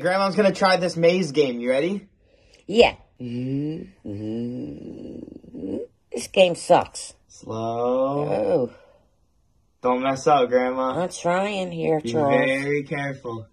Grandma's gonna try this maze game. You ready? Yeah. Mm-hmm. This game sucks. Slow. Oh, Don't mess up, Grandma. I'm trying here, Be very careful.